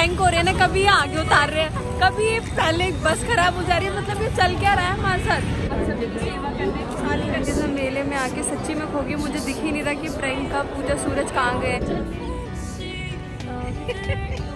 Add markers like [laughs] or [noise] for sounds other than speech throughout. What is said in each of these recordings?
Prank हो रहे हैं ना कभी ये आगे उतार रहे हैं। कभी ये पहले बस खराब हो जा रही है मतलब ये चल क्या रहा है हमारे साथ? मेले में आके सच्ची में खोगी गई मुझे दिख ही नहीं रहा कि प्रैंक का पूजा सूरज कहाँ गए [laughs]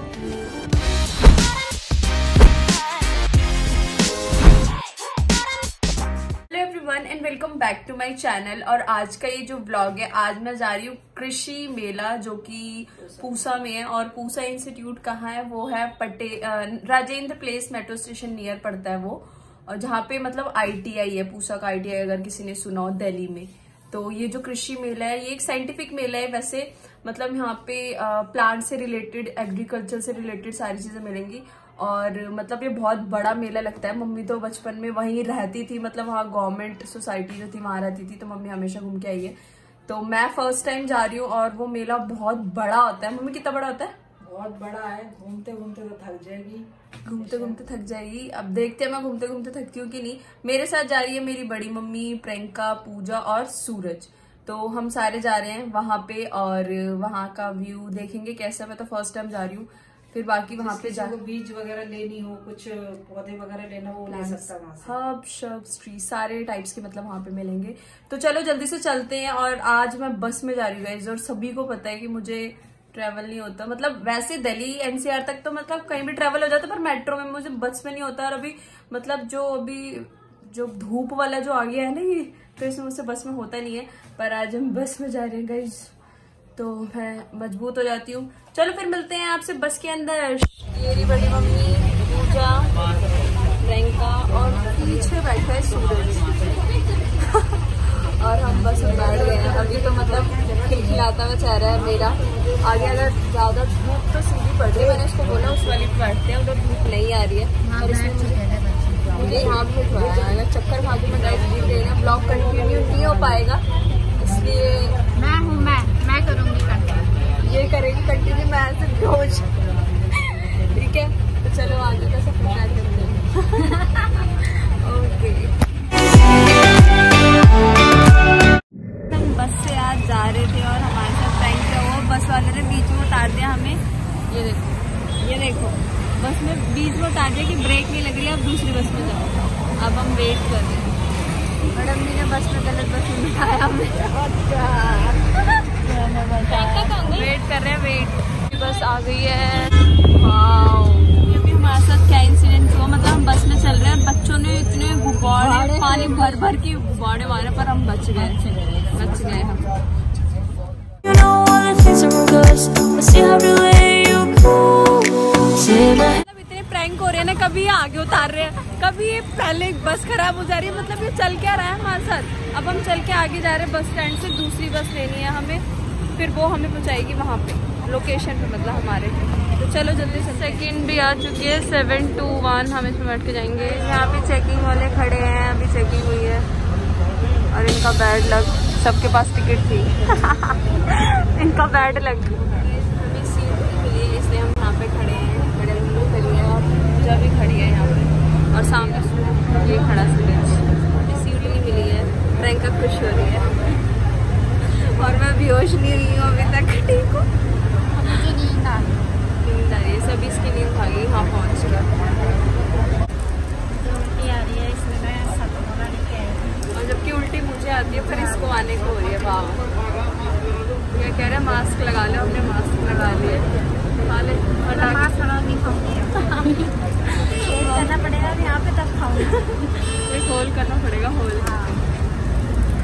everyone and welcome back to my channel और आज का ये जो ब्लॉग है, आज मैं जा रही हूँ कृषि मेला, जो कि पूसा में है। और पूसा इंस्टीट्यूट कहाँ है? वो है पटे Rajendra place metro station near पड़ता है वो। और जहाँ पे मतलब आईटीआई है, पूसा का आईटीआई अगर किसी ने सुना हो दिल्ली में। तो ये जो कृषि मेला है, ये एक साइंटिफिक मेला है। वैसे मतलब यहाँ पे प्लांट से रिलेटेड एग्रीकल्चर से रिलेटेड सारी चीज़ें मिलेंगी। और मतलब ये बहुत बड़ा मेला लगता है। मम्मी तो बचपन में वहीं रहती थी मतलब वहाँ गवर्नमेंट सोसाइटी जो थी वहाँ रहती थी तो मम्मी हमेशा घूम के आई है। तो मैं फ़र्स्ट टाइम जा रही हूँ और वो मेला बहुत बड़ा होता है। मम्मी कितना बड़ा होता है? बहुत बड़ा है। घूमते घूमते तो थक जाएगी। घूमते घूमते थक जाएगी। अब देखते हैं मैं घूमते घूमते थकती हूँ कि नहीं। मेरे साथ जा रही है मेरी बड़ी मम्मी प्रियंका पूजा और सूरज। तो हम सारे जा रहे हैं वहाँ पे और वहाँ का व्यू देखेंगे कैसा मैं तो फ़र्स्ट टाइम जा रही हूँ। फिर बाकी वहाँ पे जाकर बीज वगैरह लेनी हो कुछ पौधे वगैरह लेना हो ले सकता वहाँ हब शब ट्री सारे टाइप्स के मतलब वहाँ पे मिलेंगे। तो चलो जल्दी से चलते हैं और आज मैं बस में जा रही हूँ और सभी को पता है कि मुझे ट्रैवल नहीं होता। मतलब वैसे दिल्ली एनसीआर तक तो मतलब कहीं भी ट्रेवल हो जाता पर मेट्रो में मुझे बस में नहीं होता। और अभी मतलब जो अभी जो धूप वाला जो आ गया है ना ये तो इसमें मुझसे बस में होता नहीं है। पर आज हम बस में जा रहे हैं गाइज़ तो मैं मज़बूत हो जाती हूँ। चलो फिर मिलते हैं आपसे बस के अंदर। मेरी बड़ी मम्मी पूजा प्रियंका और पीछे बैठा है सूरज। [laughs] और हम बस में बैठ गए हैं। अभी तो मतलब खिलखिलाता हुआ चेहरा है मेरा। आगे अगर ज़्यादा धूप तो सीधी पड़ रही है। मैंने उसको बोला उस वाली बैठते हैं उधर धूप नहीं आ रही है। और इसमें मुझे मुझे यहाँ भी उठवाया चक्कर भागी में गाइड दे रही है। ब्लॉग कंटिन्यू नहीं हो पाएगा। इसलिए हूँ करूँगी कंटिन्यू ये करेगी कंटिन्यू मैं ऐसे बेहोश आ गई है। ये भी हमारे साथ क्या इंसिडेंट हुआ? मतलब हम बस में चल रहे हैं बच्चों ने इतने गुब्बारे पानी भर भर के गुब्बारे मारे पर हम बच गए। बच गए। हम। मतलब इतने प्रैंक हो रहे हैं ना कभी ये आगे उतार रहे हैं। कभी ये पहले बस खराब हो जा रही है मतलब ये चल क्या रहा है हमारे साथ? अब हम चल के आगे जा रहे हैं बस स्टैंड से दूसरी बस लेनी है हमें फिर वो हमें पहुंचाएगी वहाँ पे। लोकेशन पे मतलब हमारे। तो चलो जल्दी से। सेकंड भी आ चुकी है सेवन टू वन हम इसमें बैठ के जाएँगे। यहाँ पे चेकिंग वाले खड़े हैं अभी चेकिंग हुई है। और इनका बैड लग सबके पास टिकट थी। [laughs] इनका बैड लग हमें सीट नहीं मिली इसलिए हम यहाँ पे खड़े हैं खड़े भी खड़ी है और पूजा भी खड़ी है यहाँ पे। और सामने ये खड़ा सूरज। सीट नहीं मिली है प्रियंका खुश हो रही है। और मैं बेहोश नहीं हुई हूँ अभी तक ठीक हूँ मुझे नींद आ रही नींद रही इसकी नींद भागी यहाँ पहुँच है और जबकि उल्टी मुझे आती है फिर इसको आने को हो रही है वाह। ये कह रहे हैं मास्क लगा ले हमने मास्क लगा लिए। खा ले हटा के- नहीं खाऊँगी। करना पड़ेगा यहाँ पे तब खाऊँगी। होल करना पड़ेगा होल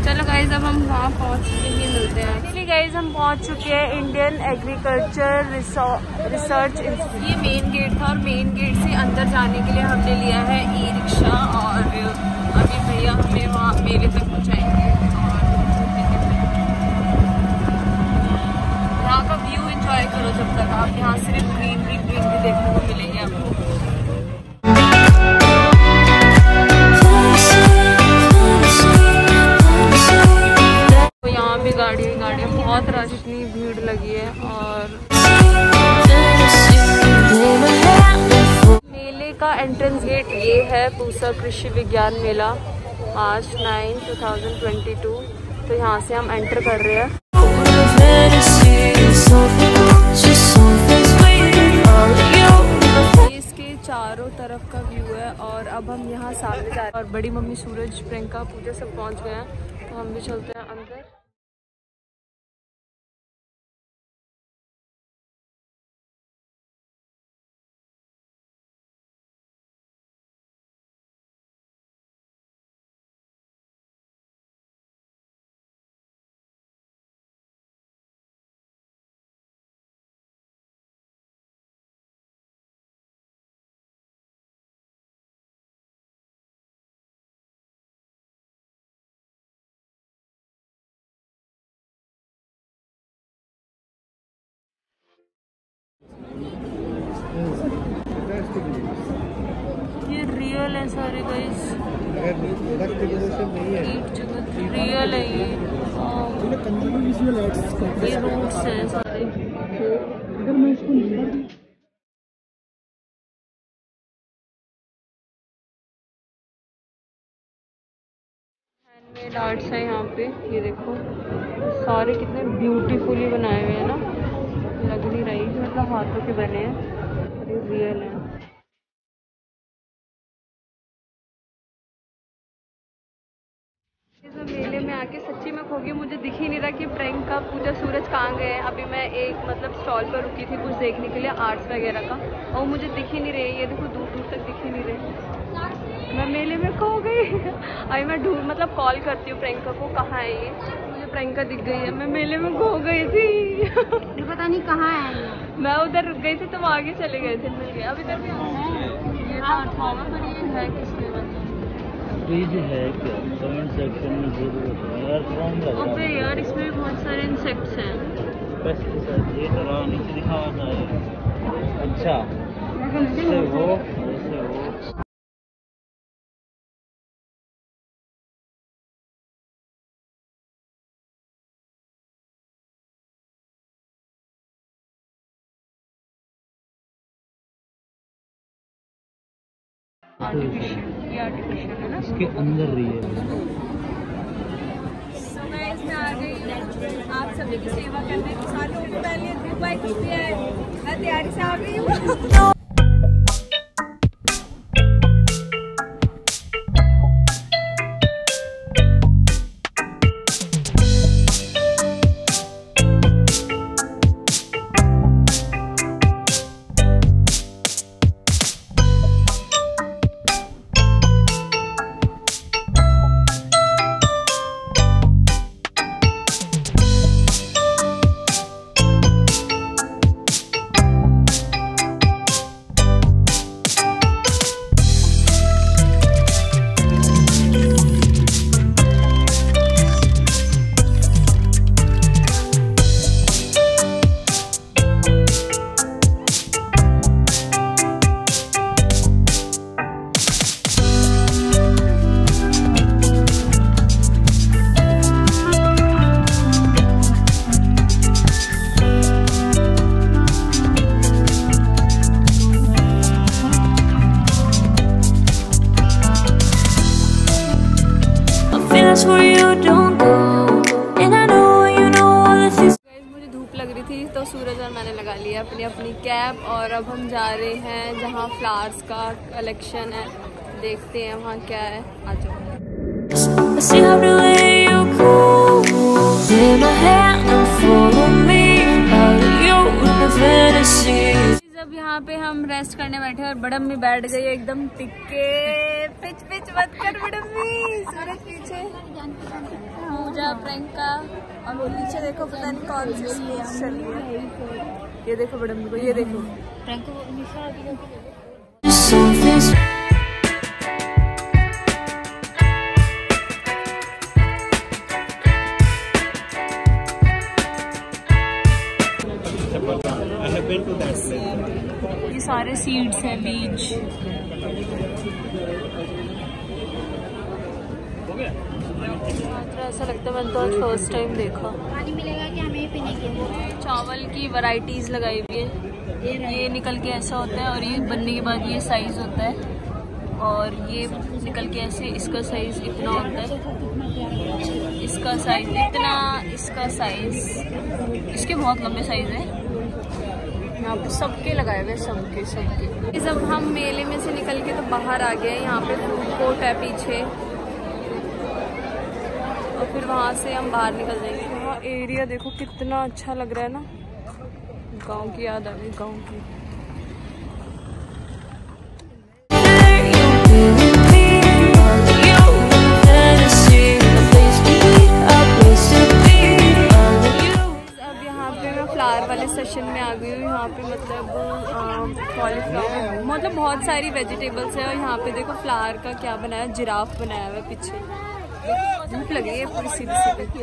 चलो गाइज़ अब हम वहाँ पहुँच के ही मिलते हैं। गाइज़ हम पहुँच चुके हैं इंडियन एग्रीकल्चर रिसर्च इंस्टीट्यूट ये मेन गेट था और मेन गेट से अंदर जाने के लिए हमने लिया है ई रिक्शा और अभी भैया हमें वहाँ मेले तक पहुँचाएँगे यहाँ का व्यू एंजॉय करो जब तक आप यहाँ सिर्फ़ ग्रीनरी ग्रीनरी देखने को मिलेंगे है, Pusa Krishi Vigyan Mela March nine two thousand twenty two तो यहाँ से हम एंटर कर रहे हैं। इसके चारों तरफ़ का व्यू है और अब हम यहाँ सामने जा रहे हैं। और बड़ी मम्मी सूरज, प्रियंका, पूजा सब पहुँच गए हैं। तो हम भी चलते हैं। ये रियल है सारे गाइस रियल है। ये। ये रूट्स हैं सारे हैंडमेड आर्ट्स है यहाँ पे ये देखो। सारे कितने ब्यूटीफुली बनाए हुए हैं ना। लग नहीं रही मतलब हाथों के बने हैं। और ये रियल है। आके सच्ची में खोगी मुझे दिख ही नहीं रहा कि प्रियंका पूजा सूरज कहाँ गए हैं। अभी मैं एक मतलब स्टॉल पर रुकी थी कुछ देखने के लिए आर्ट्स वगैरह का और मुझे दिख ही नहीं रही। ये देखो दूर दूर तक दिख ही नहीं रही। मैं मेले में खो गई। [laughs] अभी मैं ढूंढ मतलब कॉल करती हूँ प्रियंका को कहाँ है ये? मुझे प्रियंका दिख गई है। मैं मेले में खो गई थी। पता नहीं कहाँ है [laughs] मैं उधर रुक गई थी तो वो आगे चले गए थे मिल गए। अब इधर भी ये है पर फ्रिज है क्या कमेंट सेक्शन में ज़रूर यार फॉर्म लगा अबे यार इसमें भी बहुत सारे इंसेक्ट्स हैं। पेस्टिसाइड ये तरह नीचे दिखा रहा है। अच्छा वो आर्टिफिशियल ये आर्टिफिशियल है ना? इसके अंदर रही है। मैं आ गई। आप सभी की सेवा करने के साथ पहले दुबई कुछ है। मैं तैयारी से आ गई हूँ। I where you don't go. And I know you know all the things. Guys, मुझे धूप लग रही थी तो सूरज और मैंने लगा लिया अपनी अपनी कैब और अब हम जा रहे हैं जहाँ फ्लावर्स का कलेक्शन है देखते हैं वहाँ क्या है आ जाओ हम रेस्ट करने बैठे और बड़म में बैठ गई एकदम टिक्के। पिच पिच मत कर बड़म में सूरज पीछे। पूजा प्रियंका। और वो पीछे देखो पता नहीं कौन सी स्पीच चल रही है। ये देखो बड़म को ये देखो। Something's सारे सीड्स हैं बीज। ऐसा लगता है मैंने तो आज फ़र्स्ट टाइम देखा। पानी मिलेगा क्या हमें पीने के लिए? चावल की वैरायटीज लगाई हुई है। ये निकल के ऐसा होता है और ये बनने के बाद ये साइज़ होता है। और ये निकल के ऐसे इसका साइज़ इतना होता है। इसका साइज़ इतना इसका साइज़ इसके बहुत लंबे साइज़ है। यहाँ पे सबके लगाए हुए सबके सबके। जब हम मेले में से निकल के तो बाहर आ गए यहाँ पे फ़ूड कोर्ट है पीछे। और फिर वहाँ से हम बाहर निकल जाएँगे। वहाँ एरिया देखो कितना अच्छा लग रहा है ना। गाँव की याद आ गई गाँव की। बहुत सारी वेजिटेबल्स है और यहाँ पे देखो फ्लावर का क्या बनाया जिराफ बनाया हुआ पीछे। भूख लगी है पूरी सीधी सीधी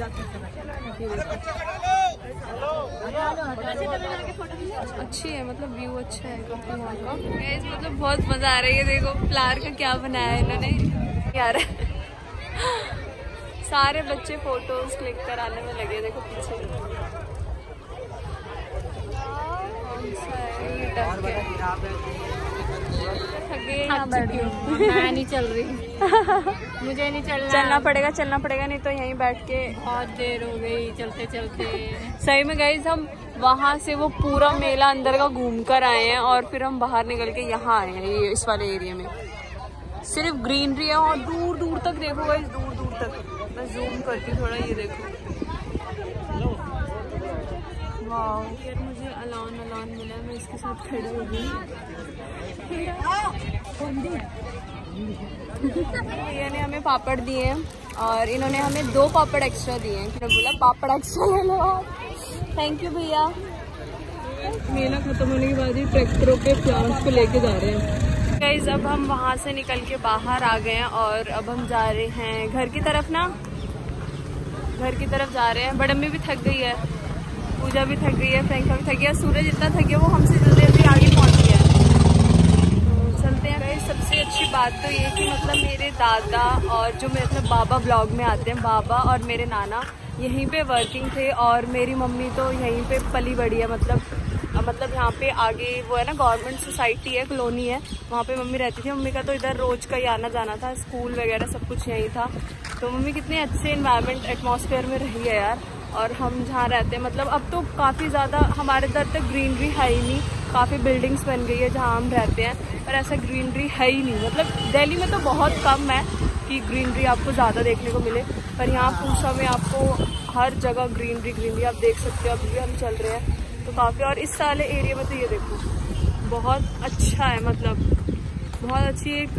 अच्छी है मतलब व्यू अच्छा है काफ़ी यहाँ का। मतलब बहुत मज़ा आ रही है देखो फ्लावर का क्या बनाया है इन्होंने। यार। सारे बच्चे फ़ोटोज़ क्लिक कराने में लगे, देखो पीछे। कौन सा है? गई के। मैं नहीं चल रही। मुझे नहीं चलना। चलना पड़ेगा चलना पड़ेगा नहीं तो यहीं बैठ के। बहुत देर हो गई चलते चलते। सही में गई हम वहाँ से वो पूरा मेला अंदर का घूम कर आए हैं और फिर हम बाहर निकल के यहाँ आए हैं ये इस वाले एरिया में। सिर्फ़ ग्रीनरी है और दूर दूर तक देखो गाइस दूर दूर तक। मैं जूम करती थोड़ा ये देखो। यार मुझे अलान अलान मिला मैं इसके साथ खड़ी हो गई। [laughs] भैया ने हमें पापड़ दिए हैं और इन्होंने हमें दो पापड़ एक्स्ट्रा दिए हैं। फिर बोला? पापड़ एक्स्ट्रा ले लो थैंक यू भैया। मेला खत्म होने के बाद ही ट्रैक्टरों पे प्लांट्स को लेके जा रहे हैं। गाइज़ अब हम वहाँ से निकल के बाहर आ गए हैं और अब हम जा रहे हैं घर की तरफ़ ना? घर की तरफ़ जा रहे हैं। बड़म्मी भी थक गई है। पूजा भी थक गई है, प्रियंका भी थक गया सूरज इतना थक गया, वो हमसे जल्दी जल्दी आगे पहुँच गया तो चलते हैं गाइस सबसे अच्छी बात तो ये कि मतलब मेरे दादा और जो मेरे मतलब बाबा ब्लॉग में आते हैं, बाबा और मेरे नाना, यहीं पे वर्किंग थे और मेरी मम्मी तो यहीं पे पली बड़ी है मतलब मतलब यहाँ पे आगे वो है ना गवर्नमेंट सोसाइटी है कॉलोनी है, वहाँ पे मम्मी रहती थी, मम्मी का तो इधर रोज का ही आना जाना था स्कूल वगैरह सब कुछ यहीं था। तो मम्मी कितने अच्छे इन्वायरमेंट एटमोसफेयर में रही है यार। और हम जहाँ रहते हैं मतलब अब तो काफ़ी ज़्यादा हमारे इधर तक ग्रीनरी है ही नहीं। काफ़ी बिल्डिंग्स बन गई है जहाँ हम रहते हैं, पर ऐसा ग्रीनरी है ही नहीं। मतलब दिल्ली में तो बहुत कम है कि ग्रीनरी आपको ज़्यादा देखने को मिले, पर यहाँ पूसा में आपको हर जगह ग्रीनरी ग्रीनरी आप देख सकते हो, अभी भी हम चल रहे हैं तो काफ़ी और इस साले एरिया में तो ये देखो, बहुत अच्छा है मतलब बहुत अच्छी एक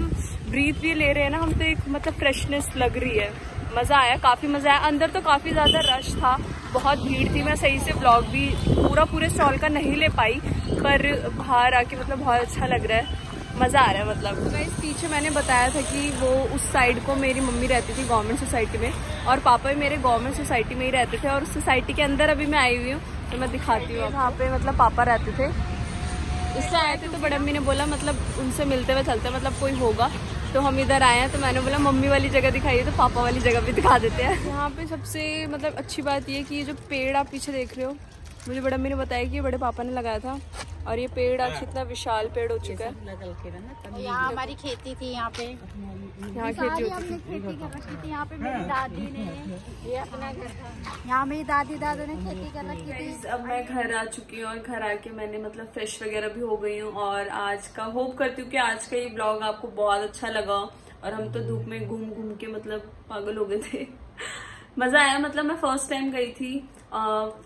ब्रीथ भी ले रहे हैं ना, हम तो एक मतलब फ्रेशनेस लग रही है। मज़ा आया काफ़ी मज़ा आया। अंदर तो काफ़ी ज़्यादा रश था बहुत भीड़ थी। मैं सही से ब्लॉग भी पूरा पूरे स्टॉल का नहीं ले पाई पर बाहर आके मतलब बहुत अच्छा लग रहा है। मज़ा आ रहा है मतलब। तो इस पीछे मैंने बताया था कि वो उस साइड को मेरी मम्मी रहती थी गवर्नमेंट सोसाइटी में और पापा भी मेरे गवर्नमेंट सोसाइटी में ही रहते थे और उस सोसाइटी के अंदर अभी मैं आई हुई हूँ तो मैं दिखाती हूँ वहाँ पे मतलब पापा रहते थे। इससे आए थे तो बड़ी अम्मी ने बोला मतलब उनसे मिलते हुए चलते मतलब कोई होगा। तो हम इधर आए हैं तो मैंने बोला, मम्मी वाली जगह दिखाई है तो पापा वाली जगह भी दिखा देते हैं. यहाँ पे सबसे मतलब अच्छी बात ये कि ये जो पेड़ आप पीछे देख रहे हो, मुझे बड़ी अम्मी ने बताया कि ये बड़े पापा ने लगाया था। और ये पेड़ आज इतना विशाल पेड़ हो चुका है। यहाँ हमारी खेती थी यहाँ पे। यहाँ खेती होती खेती कर रखी थी यहाँ पे मेरी दादी ने। ये अपना घर था। यहाँ मेरी दादी दादू ने खेती कर रखी थी। अब मैं घर आ चुकी हूँ और घर आके मैंने मतलब फ्रेश वगैरह भी हो गई हूँ और आज का होप करती हूँ कि आज का ये ब्लॉग आपको बहुत अच्छा लगा और हम तो धूप में घूम घूम के मतलब पागल हो गए थे। मज़ा आया। मतलब मैं फ़र्स्ट टाइम गई थी।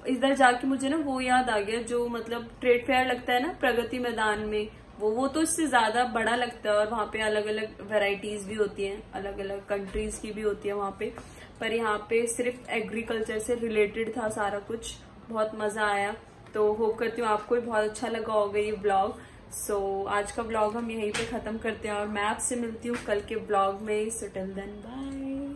इधर जाके मुझे ना वो याद आ गया जो मतलब ट्रेड फेयर लगता है ना प्रगति मैदान में। वो वो तो इससे ज़्यादा बड़ा लगता है और वहाँ पे अलग अलग वेराइटीज भी होती हैं अलग अलग कंट्रीज़ की भी होती है वहाँ पे। पर यहाँ पे सिर्फ़ एग्रीकल्चर से रिलेटेड था सारा कुछ। बहुत मज़ा आया। तो होप करती हूँ आपको भी बहुत अच्छा लगा होगा ये ब्लॉग सो so, आज का ब्लॉग हम यहीं पे खत्म करते हैं और मैं आपसे मिलती हूँ कल के ब्लॉग में। So then bye